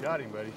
Got him, buddy.